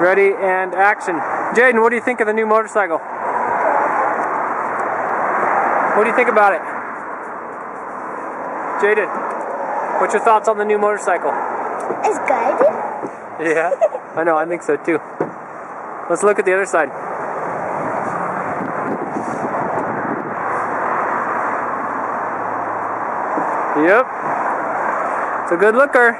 Ready and action. Jaden, what do you think of the new motorcycle? What do you think about it? Jaden, what's your thoughts on the new motorcycle? It's good. Yeah, I know, I think so too. Let's look at the other side. Yep. It's a good looker.